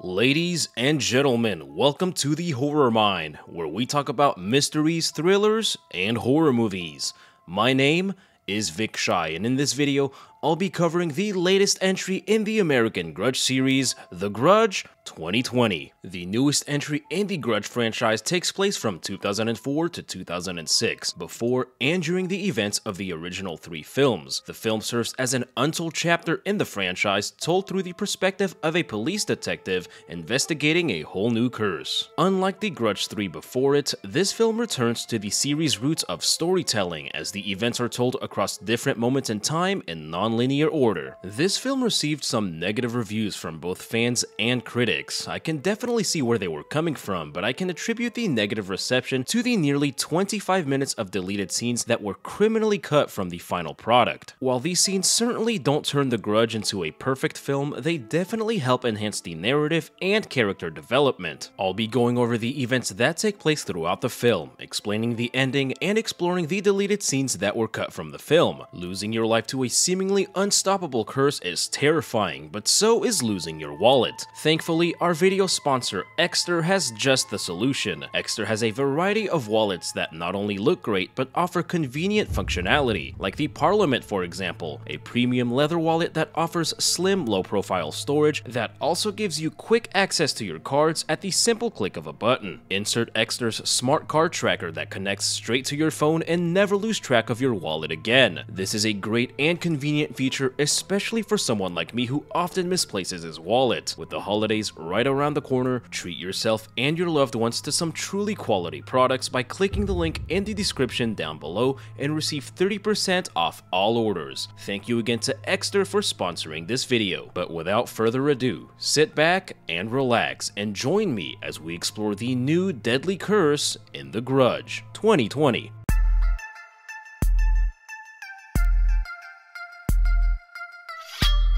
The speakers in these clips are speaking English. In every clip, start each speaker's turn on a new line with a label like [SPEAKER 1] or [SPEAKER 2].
[SPEAKER 1] Ladies and gentlemen, welcome to the Horror Mine, where we talk about mysteries, thrillers, and horror movies. My name is Vic Shy, and in this video, I'll be covering the latest entry in the American Grudge series, The Grudge 2020. The newest entry in the Grudge franchise takes place from 2004 to 2006, before and during the events of the original three films. The film serves as an untold chapter in the franchise told through the perspective of a police detective investigating a whole new curse. Unlike the Grudge 3 before it, this film returns to the series' roots of storytelling as the events are told across different moments in time and non non-linear order. This film received some negative reviews from both fans and critics. I can definitely see where they were coming from, but I can attribute the negative reception to the nearly 25 minutes of deleted scenes that were criminally cut from the final product. While these scenes certainly don't turn The Grudge into a perfect film, they definitely help enhance the narrative and character development. I'll be going over the events that take place throughout the film, explaining the ending and exploring the deleted scenes that were cut from the film. Losing your life to a seemingly seemingly unstoppable curse is terrifying, but so is losing your wallet. Thankfully, our video sponsor Ekster has just the solution. Ekster has a variety of wallets that not only look great, but offer convenient functionality, like the Parliament for example, a premium leather wallet that offers slim, low-profile storage that also gives you quick access to your cards at the simple click of a button. Insert Ekster's smart card tracker that connects straight to your phone and never lose track of your wallet again. This is a great and convenient convenient feature, especially for someone like me who often misplaces his wallet. With the holidays right around the corner, treat yourself and your loved ones to some truly quality products by clicking the link in the description down below and receive 30% off all orders. Thank you again to Ekster for sponsoring this video. But without further ado, sit back and relax and join me as we explore the new deadly curse in The Grudge 2020.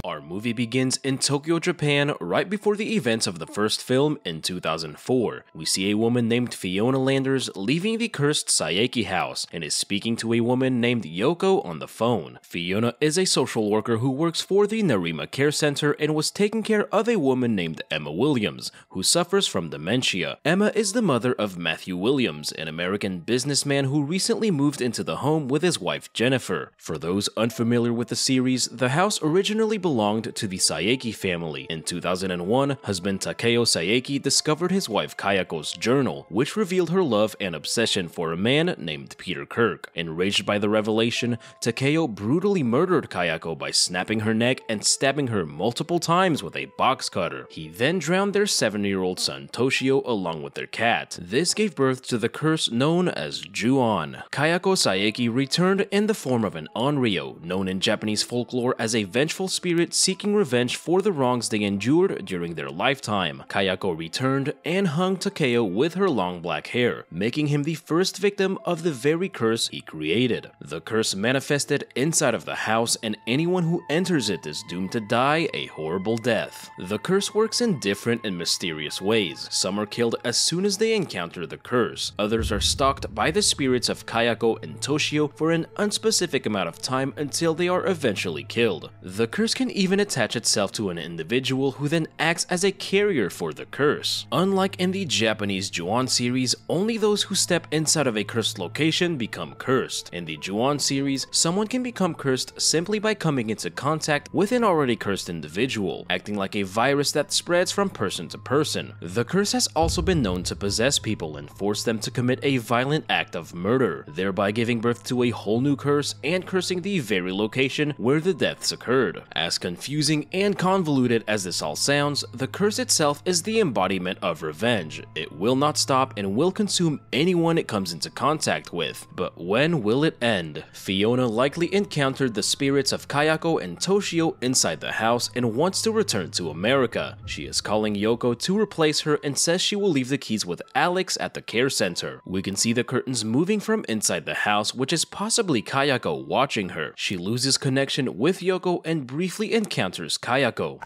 [SPEAKER 1] Our movie begins in Tokyo, Japan, right before the events of the first film in 2004. We see a woman named Fiona Landers leaving the cursed Saeki house and is speaking to a woman named Yoko on the phone. Fiona is a social worker who works for the Nerima Care Center and was taking care of a woman named Emma Williams, who suffers from dementia. Emma is the mother of Matthew Williams, an American businessman who recently moved into the home with his wife Jennifer. For those unfamiliar with the series, the house originally belonged belonged to the Saeki family. In 2001, husband Takeo Saeki discovered his wife Kayako's journal, which revealed her love and obsession for a man named Peter Kirk. Enraged by the revelation, Takeo brutally murdered Kayako by snapping her neck and stabbing her multiple times with a box cutter. He then drowned their 7-year-old son Toshio along with their cat. This gave birth to the curse known as Ju-on. Kayako Saeki returned in the form of an Onryo, known in Japanese folklore as a vengeful spirit spirit seeking revenge for the wrongs they endured during their lifetime. Kayako returned and hung Takeo with her long black hair, making him the first victim of the very curse he created. The curse manifested inside of the house and anyone who enters it is doomed to die a horrible death. The curse works in different and mysterious ways. Some are killed as soon as they encounter the curse. Others are stalked by the spirits of Kayako and Toshio for an unspecific amount of time until they are eventually killed. The curse can even attach itself to an individual who then acts as a carrier for the curse. Unlike in the Japanese Ju-on series, only those who step inside of a cursed location become cursed. In the Ju-on series, someone can become cursed simply by coming into contact with an already cursed individual, acting like a virus that spreads from person to person. The curse has also been known to possess people and force them to commit a violent act of murder, thereby giving birth to a whole new curse and cursing the very location where the deaths occurred. As confusing and convoluted as this all sounds, the curse itself is the embodiment of revenge. It will not stop and will consume anyone it comes into contact with. But when will it end? Fiona likely encountered the spirits of Kayako and Toshio inside the house and wants to return to America. She is calling Yoko to replace her and says she will leave the keys with Alex at the care center. We can see the curtains moving from inside the house, which is possibly Kayako watching her. She loses connection with Yoko and briefly encounters Kayako.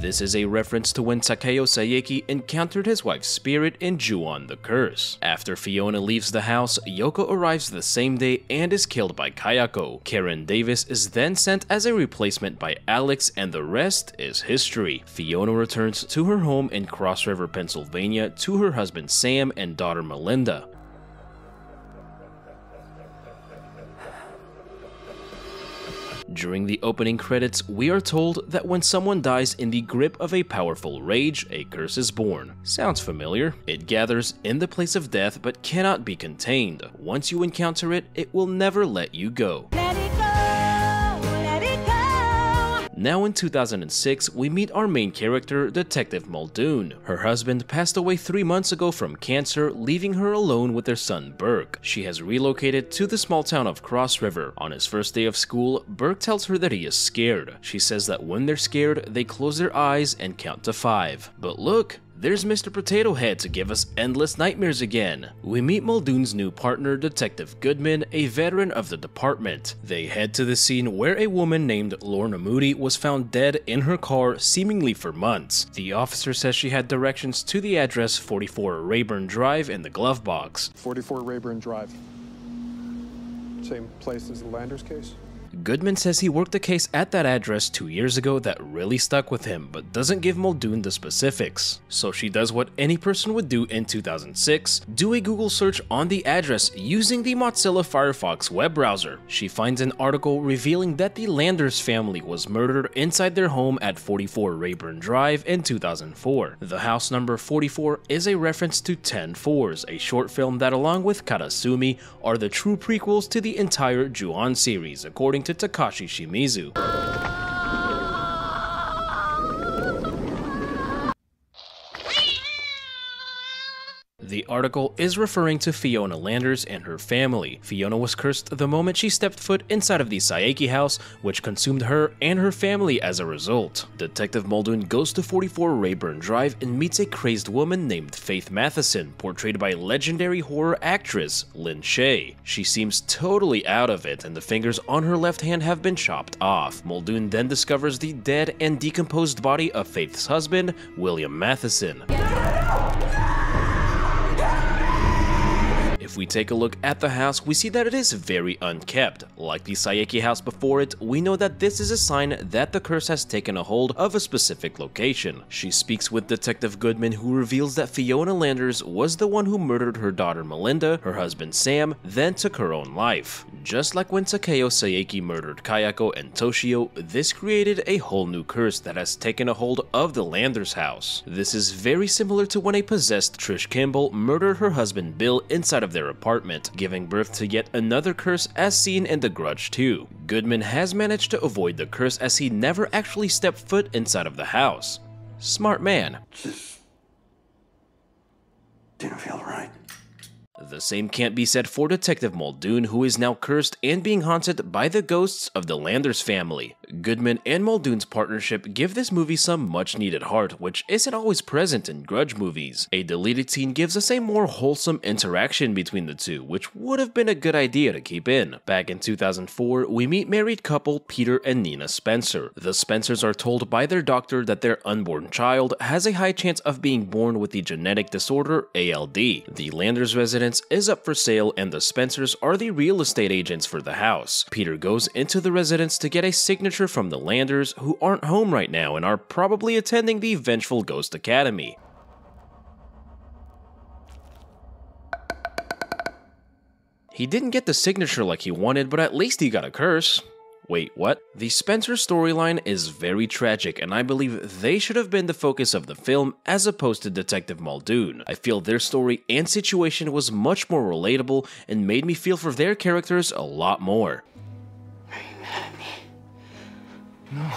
[SPEAKER 1] This is a reference to when Takeo Saeki encountered his wife's spirit in Ju-on the Curse. After Fiona leaves the house, Yoko arrives the same day and is killed by Kayako. Karen Davis is then sent as a replacement by Alex and the rest is history. Fiona returns to her home in Cross River, Pennsylvania to her husband Sam and daughter Melinda. During the opening credits, we are told that when someone dies in the grip of a powerful rage, a curse is born. Sounds familiar. It gathers in the place of death but cannot be contained. Once you encounter it, it will never let you go. Now in 2006, we meet our main character, Detective Muldoon. Her husband passed away three months ago from cancer, leaving her alone with their son Burke. She has relocated to the small town of Cross River. On his first day of school, Burke tells her that he is scared. She says that when they're scared, they close their eyes and count to five. But look, there's Mr. Potato Head to give us endless nightmares again. We meet Muldoon's new partner, Detective Goodman, a veteran of the department. They head to the scene where a woman named Lorna Moody was found dead in her car seemingly for months. The officer says she had directions to the address 44 Rayburn Drive in the glove box.
[SPEAKER 2] 44 Rayburn Drive. Same place as the Landers case?
[SPEAKER 1] Goodman says he worked a case at that address two years ago that really stuck with him, but doesn't give Muldoon the specifics. So she does what any person would do in 2006, do a Google search on the address using the Mozilla Firefox web browser. She finds an article revealing that the Landers family was murdered inside their home at 44 Rayburn Drive in 2004. The house number 44 is a reference to 10 Fours, a short film that along with Katasumi are the true prequels to the entire Ju-on series, according to Takashi Shimizu. Article is referring to Fiona Landers and her family. Fiona was cursed the moment she stepped foot inside of the Saeki house, which consumed her and her family as a result. Detective Muldoon goes to 44 Rayburn Drive and meets a crazed woman named Faith Matheson, portrayed by legendary horror actress Lin Shaye. She seems totally out of it, and the fingers on her left hand have been chopped off. Muldoon then discovers the dead and decomposed body of Faith's husband, William Matheson. If we take a look at the house, we see that it is very unkept. Like the Saeki house before it, we know that this is a sign that the curse has taken a hold of a specific location. She speaks with Detective Goodman who reveals that Fiona Landers was the one who murdered her daughter Melinda, her husband Sam, then took her own life. Just like when Takeo Saeki murdered Kayako and Toshio, this created a whole new curse that has taken a hold of the Landers house. This is very similar to when a possessed Trish Kimball murdered her husband Bill inside of their apartment, giving birth to yet another curse as seen in The Grudge 2. Goodman has managed to avoid the curse as he never actually stepped foot inside of the house. Smart man.
[SPEAKER 3] Just didn't feel right.
[SPEAKER 1] The same can't be said for Detective Muldoon, who is now cursed and being haunted by the ghosts of the Landers family. Goodman and Muldoon's partnership give this movie some much needed heart, which isn't always present in Grudge movies. A deleted scene gives us a more wholesome interaction between the two, which would have been a good idea to keep in. Back in 2004, we meet married couple Peter and Nina Spencer. The Spencers are told by their doctor that their unborn child has a high chance of being born with the genetic disorder ALD. The Landers residence is up for sale and the Spencers are the real estate agents for the house. Peter goes into the residence to get a signature from the Landers who aren't home right now and are probably attending the Vengeful Ghost Academy. He didn't get the signature like he wanted, but at least he got a curse. Wait, what? The Spencer storyline is very tragic, and I believe they should have been the focus of the film as opposed to Detective Muldoon. I feel their story and situation was much more relatable and made me feel for their characters a lot more.
[SPEAKER 3] No.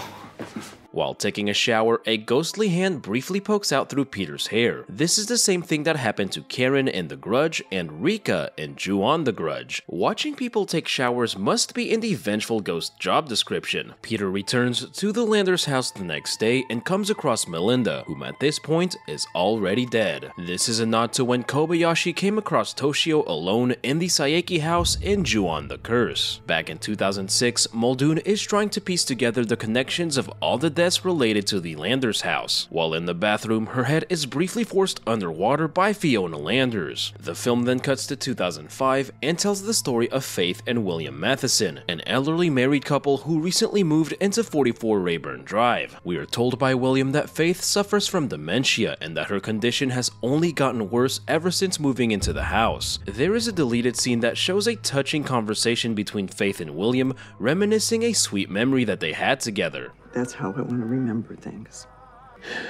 [SPEAKER 1] While taking a shower, a ghostly hand briefly pokes out through Peter's hair. This is the same thing that happened to Karen in The Grudge and Rika in Ju-on The Grudge. Watching people take showers must be in the Vengeful Ghost job description. Peter returns to the Landers house the next day and comes across Melinda, whom at this point is already dead. This is a nod to when Kobayashi came across Toshio alone in the Saeki house in Ju-on The Curse. Back in 2006, Muldoon is trying to piece together the connections of all the related to the Landers house. While in the bathroom, her head is briefly forced underwater by Fiona Landers. The film then cuts to 2005 and tells the story of Faith and William Matheson, an elderly married couple who recently moved into 44 Rayburn Drive. We are told by William that Faith suffers from dementia and that her condition has only gotten worse ever since moving into the house. There is a deleted scene that shows a touching conversation between Faith and William, reminiscing a sweet memory that they had together.
[SPEAKER 4] That's how I want to remember things.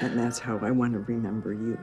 [SPEAKER 4] And that's how I want to remember you.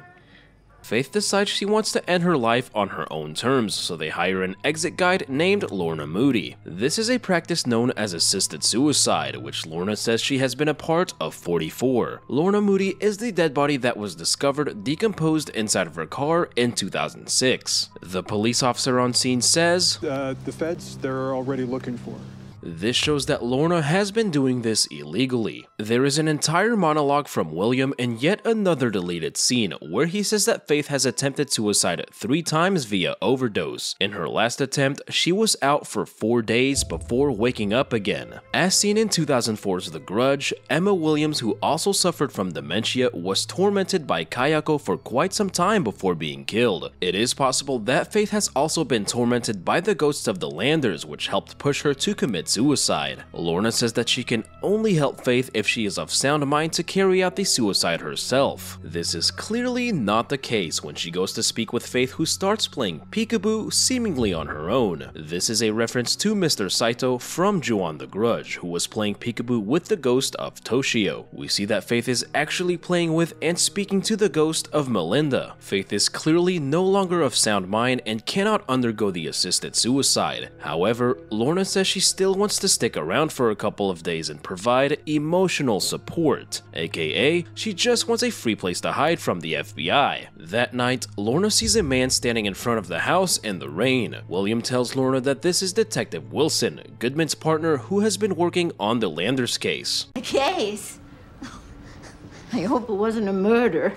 [SPEAKER 1] Faith decides she wants to end her life on her own terms, so they hire an exit guide named Lorna Moody. This is a practice known as assisted suicide, which Lorna says she has been a part of 44. Lorna Moody is the dead body that was discovered decomposed inside of her car in 2006. The police officer on scene says,
[SPEAKER 2] Uh, the feds, they're already looking for her.
[SPEAKER 1] This shows that Lorna has been doing this illegally. There is an entire monologue from William in yet another deleted scene where he says that Faith has attempted suicide three times via overdose. In her last attempt, she was out for four days before waking up again. As seen in 2004's The Grudge, Emma Williams, who also suffered from dementia, was tormented by Kayako for quite some time before being killed. It is possible that Faith has also been tormented by the ghosts of the Landers, which helped push her to commit suicide. Lorna says that she can only help Faith if she is of sound mind to carry out the suicide herself. This is clearly not the case when she goes to speak with Faith who starts playing peekaboo seemingly on her own. This is a reference to Mr. Saito from Ju-on the Grudge who was playing peekaboo with the ghost of Toshio. We see that Faith is actually playing with and speaking to the ghost of Melinda. Faith is clearly no longer of sound mind and cannot undergo the assisted suicide. However, Lorna says she still wants to stick around for a couple of days and provide emotional support, aka she just wants a free place to hide from the FBI. That night, Lorna sees a man standing in front of the house in the rain. William tells Lorna that this is Detective Wilson, Goodman's partner who has been working on the Landers case.
[SPEAKER 5] The case? I hope it wasn't a murder.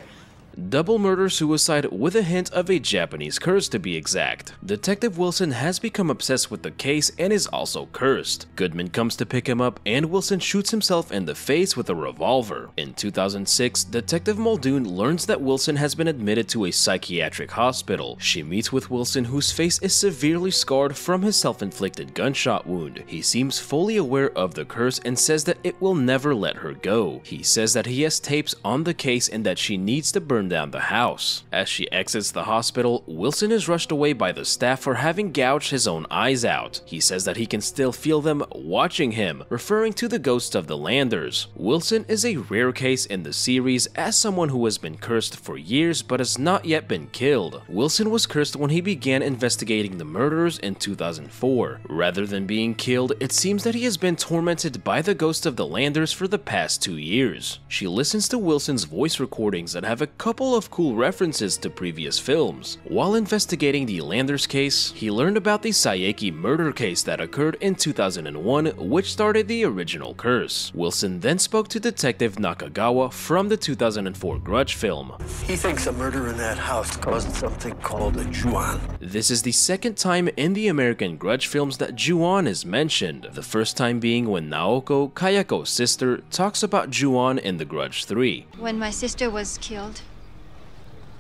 [SPEAKER 1] Double murder suicide with a hint of a Japanese curse to be exact. Detective Wilson has become obsessed with the case and is also cursed. Goodman comes to pick him up and Wilson shoots himself in the face with a revolver. In 2006, Detective Muldoon learns that Wilson has been admitted to a psychiatric hospital. She meets with Wilson whose face is severely scarred from his self-inflicted gunshot wound. He seems fully aware of the curse and says that it will never let her go. He says that he has tapes on the case and that she needs to burn down the house. As she exits the hospital, Wilson is rushed away by the staff for having gouged his own eyes out. He says that he can still feel them watching him, referring to the ghosts of the Landers. Wilson is a rare case in the series as someone who has been cursed for years but has not yet been killed. Wilson was cursed when he began investigating the murders in 2004. Rather than being killed, it seems that he has been tormented by the ghost of the Landers for the past two years. She listens to Wilson's voice recordings that have a couple of cool references to previous films. While investigating the Landers case, he learned about the Saeki murder case that occurred in 2001, which started the original curse. Wilson then spoke to Detective Nakagawa from the 2004 Grudge film.
[SPEAKER 3] He thinks a murder in that house caused something called a Ju-on.
[SPEAKER 1] This is the second time in the American Grudge films that Ju-on is mentioned, the first time being when Naoko, Kayako's sister, talks about Ju-on in The Grudge 3.
[SPEAKER 6] When my sister was killed,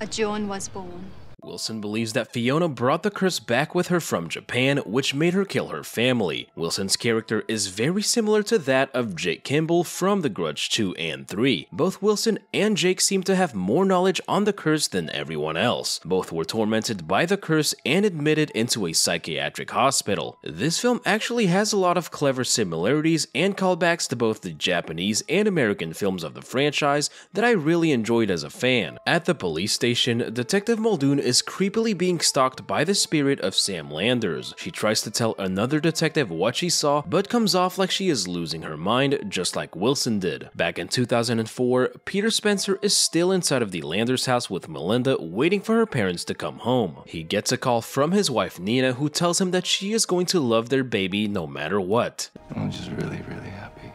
[SPEAKER 6] a Ju-on was born.
[SPEAKER 1] Wilson believes that Fiona brought the curse back with her from Japan, which made her kill her family. Wilson's character is very similar to that of Jake Kimball from The Grudge 2 and 3. Both Wilson and Jake seem to have more knowledge on the curse than everyone else. Both were tormented by the curse and admitted into a psychiatric hospital. This film actually has a lot of clever similarities and callbacks to both the Japanese and American films of the franchise that I really enjoyed as a fan. At the police station, Detective Muldoon is creepily being stalked by the spirit of Sam Landers. She tries to tell another detective what she saw, but comes off like she is losing her mind, just like Wilson did. Back in 2004, Peter Spencer is still inside of the Landers house with Melinda, waiting for her parents to come home. He gets a call from his wife Nina, who tells him that she is going to love their baby no matter what.
[SPEAKER 7] I'm just really, really happy.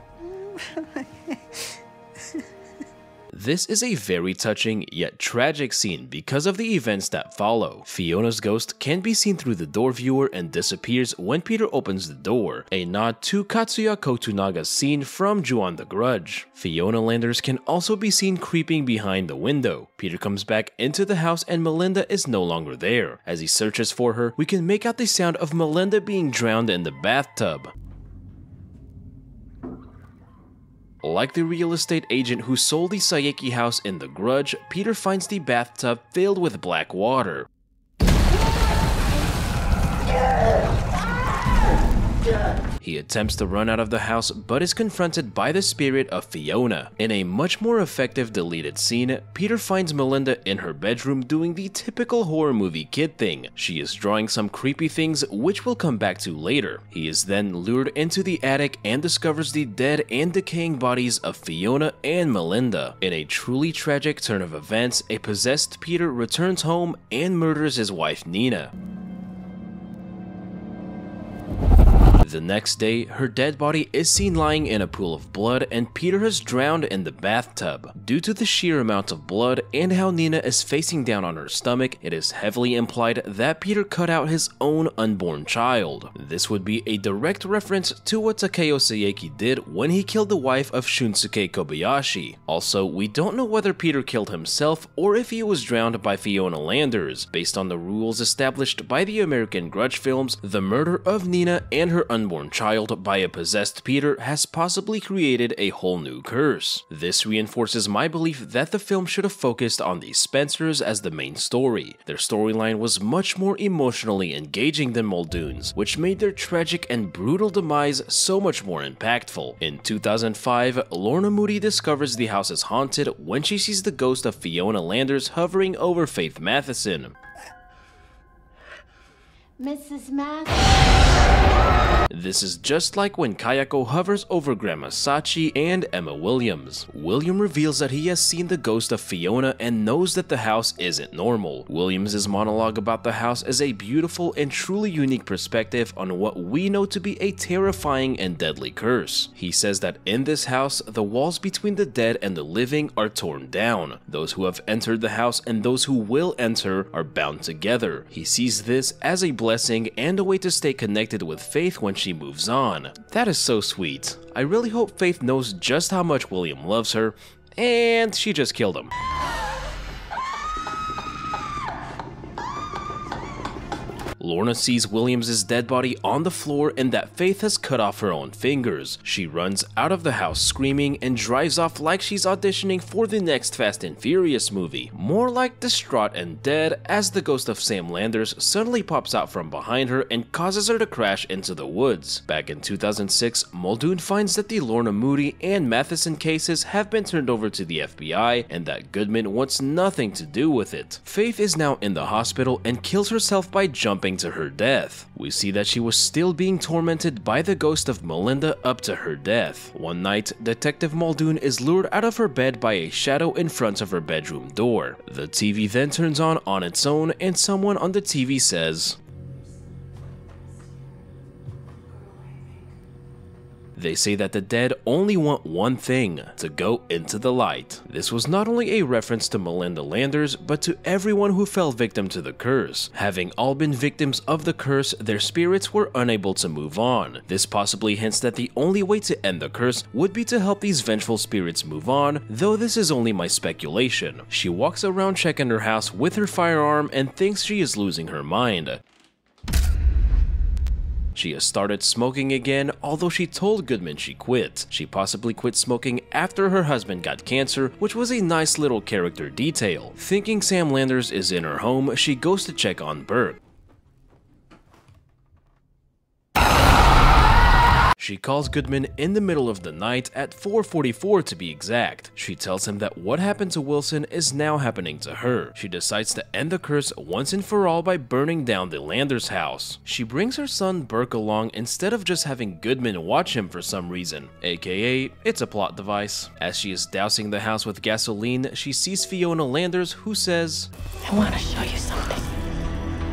[SPEAKER 1] This is a very touching yet tragic scene because of the events that follow. Fiona's ghost can be seen through the door viewer and disappears when Peter opens the door, a nod to Katsuya Tokunaga's scene from Ju-on the Grudge. Fiona Landers can also be seen creeping behind the window. Peter comes back into the house and Melinda is no longer there. As he searches for her, we can make out the sound of Melinda being drowned in the bathtub. Like the real estate agent who sold the Saeki house in The Grudge, Peter finds the bathtub filled with black water. He attempts to run out of the house but is confronted by the spirit of Fiona. In a much more effective deleted scene, Peter finds Melinda in her bedroom doing the typical horror movie kid thing. She is drawing some creepy things which we'll come back to later. He is then lured into the attic and discovers the dead and decaying bodies of Fiona and Melinda. In a truly tragic turn of events, a possessed Peter returns home and murders his wife Nina. The next day, her dead body is seen lying in a pool of blood and Peter has drowned in the bathtub. Due to the sheer amount of blood and how Nina is facing down on her stomach, it is heavily implied that Peter cut out his own unborn child. This would be a direct reference to what Takeo Saeki did when he killed the wife of Shunsuke Kobayashi. Also, we don't know whether Peter killed himself or if he was drowned by Fiona Landers. Based on the rules established by the American Grudge films, the murder of Nina and her unborn child by a possessed Peter has possibly created a whole new curse. This reinforces my belief that the film should have focused on the Spencers as the main story. Their storyline was much more emotionally engaging than Muldoon's, which made their tragic and brutal demise so much more impactful. In 2005, Lorna Moody discovers the house is haunted when she sees the ghost of Fiona Landers hovering over Faith Matheson.
[SPEAKER 5] Mrs. Math?
[SPEAKER 1] This is just like when Kayako hovers over Grandma Sachi and Emma Williams. William reveals that he has seen the ghost of Fiona and knows that the house isn't normal. Williams' monologue about the house is a beautiful and truly unique perspective on what we know to be a terrifying and deadly curse. He says that in this house, the walls between the dead and the living are torn down. Those who have entered the house and those who will enter are bound together. He sees this as a blessing and a way to stay connected with Faith when she moves on. That is so sweet. I really hope Faith knows just how much William loves her, and she just killed him. Lorna sees Williams' dead body on the floor and that Faith has cut off her own fingers. She runs out of the house screaming and drives off like she's auditioning for the next Fast and Furious movie, more like distraught and dead as the ghost of Sam Landers suddenly pops out from behind her and causes her to crash into the woods. Back in 2006, Muldoon finds that the Lorna Moody and Matheson cases have been turned over to the FBI and that Goodman wants nothing to do with it. Faith is now in the hospital and kills herself by jumping to her death. We see that she was still being tormented by the ghost of Melinda up to her death. One night, Detective Muldoon is lured out of her bed by a shadow in front of her bedroom door. The TV then turns on on its own and someone on the TV says, They say that the dead only want one thing to go into the light. This was not only a reference to Melinda Landers, but to everyone who fell victim to the curse. Having all been victims of the curse, their spirits were unable to move on. This possibly hints that the only way to end the curse would be to help these vengeful spirits move on, though this is only my speculation. She walks around checking her house with her firearm and thinks she is losing her mind. She has started smoking again, although she told Goodman she quit. She possibly quit smoking after her husband got cancer, which was a nice little character detail. Thinking Sam Landers is in her home, she goes to check on Burke. She calls Goodman in the middle of the night at 4.44 to be exact. She tells him that what happened to Wilson is now happening to her. She decides to end the curse once and for all by burning down the Landers house. She brings her son Burke along instead of just having Goodman watch him for some reason, aka it's a plot device. As she is dousing the house with gasoline, she sees Fiona Landers who says,
[SPEAKER 7] I want to show you something.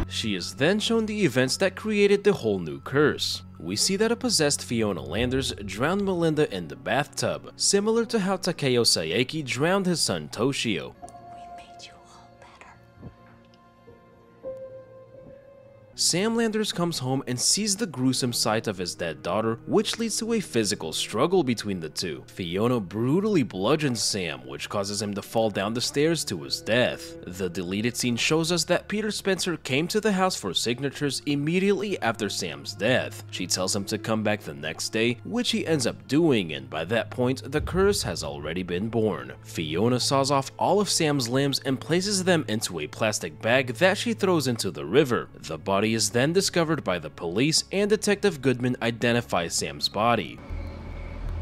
[SPEAKER 1] She is then shown the events that created the whole new curse. We see that a possessed Fiona Landers drowned Melinda in the bathtub, similar to how Takeo Saeki drowned his son Toshio. Sam Landers comes home and sees the gruesome sight of his dead daughter, which leads to a physical struggle between the two. Fiona brutally bludgeons Sam, which causes him to fall down the stairs to his death. The deleted scene shows us that Peter Spencer came to the house for signatures immediately after Sam's death. She tells him to come back the next day, which he ends up doing, and by that point, the curse has already been born. Fiona saws off all of Sam's limbs and places them into a plastic bag that she throws into the river. The body is then discovered by the police and Detective Goodman identifies Sam's body.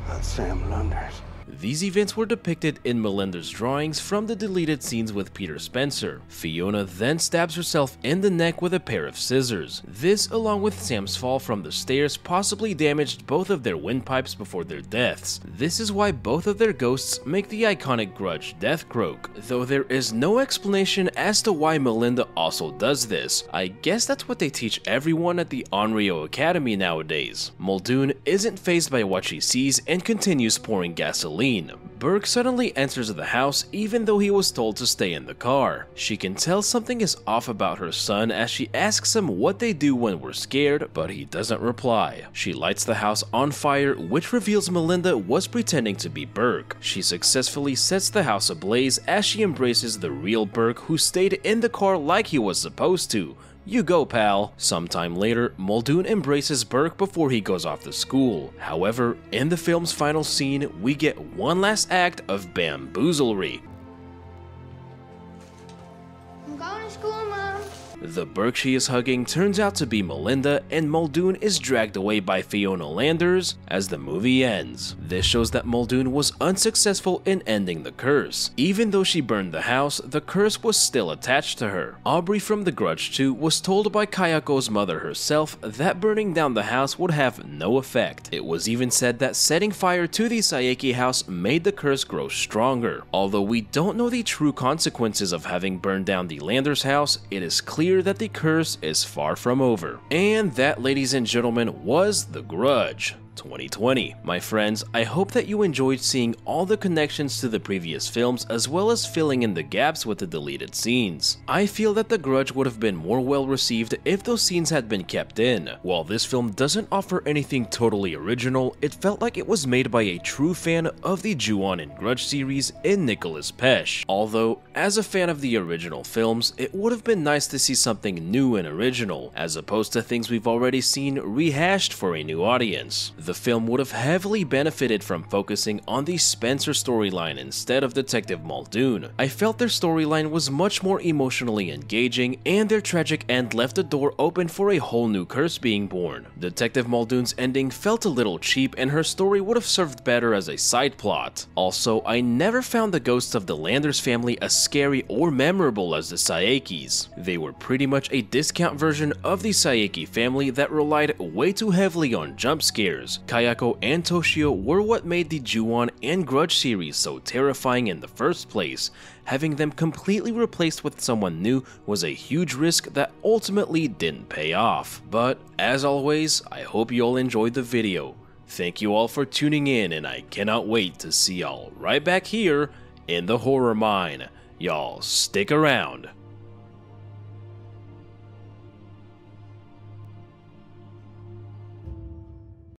[SPEAKER 3] That's Sam Landers.
[SPEAKER 1] These events were depicted in Melinda's drawings from the deleted scenes with Peter Spencer. Fiona then stabs herself in the neck with a pair of scissors. This, along with Sam's fall from the stairs, possibly damaged both of their windpipes before their deaths. This is why both of their ghosts make the iconic grudge death croak, though there is no explanation as to why Melinda also does this. I guess that's what they teach everyone at the Onryo Academy nowadays. Muldoon isn't phased by what she sees and continues pouring gasoline Burke suddenly enters the house even though he was told to stay in the car. She can tell something is off about her son as she asks him what they do when we're scared, but he doesn't reply. She lights the house on fire, which reveals Melinda was pretending to be Burke. She successfully sets the house ablaze as she embraces the real Burke who stayed in the car like he was supposed to, you go, pal. Sometime later, Muldoon embraces Burke before he goes off to school. However, in the film's final scene, we get one last act of bamboozlery.
[SPEAKER 7] I'm going to school, Mom.
[SPEAKER 1] The Burke she is hugging turns out to be Melinda, and Muldoon is dragged away by Fiona Landers as the movie ends. This shows that Muldoon was unsuccessful in ending the curse. Even though she burned the house, the curse was still attached to her. Aubrey from The Grudge 2 was told by Kayako's mother herself that burning down the house would have no effect. It was even said that setting fire to the Saeki house made the curse grow stronger. Although we don't know the true consequences of having burned down the Landers house, it is clear that the curse is far from over. And that, ladies and gentlemen, was The Grudge. 2020. My friends, I hope that you enjoyed seeing all the connections to the previous films as well as filling in the gaps with the deleted scenes. I feel that The Grudge would have been more well received if those scenes had been kept in. While this film doesn't offer anything totally original, it felt like it was made by a true fan of the Ju-on and Grudge series in Nicholas Pesce. Although, as a fan of the original films, it would have been nice to see something new and original, as opposed to things we've already seen rehashed for a new audience the film would have heavily benefited from focusing on the Spencer storyline instead of Detective Muldoon. I felt their storyline was much more emotionally engaging, and their tragic end left the door open for a whole new curse being born. Detective Muldoon's ending felt a little cheap, and her story would have served better as a side plot. Also, I never found the ghosts of the Landers family as scary or memorable as the Saekis. They were pretty much a discount version of the Saeki family that relied way too heavily on jump scares. Kayako and Toshio were what made the Ju-on and Grudge series so terrifying in the first place. Having them completely replaced with someone new was a huge risk that ultimately didn't pay off. But as always, I hope you all enjoyed the video. Thank you all for tuning in and I cannot wait to see y'all right back here in the horror mine. Y'all stick around.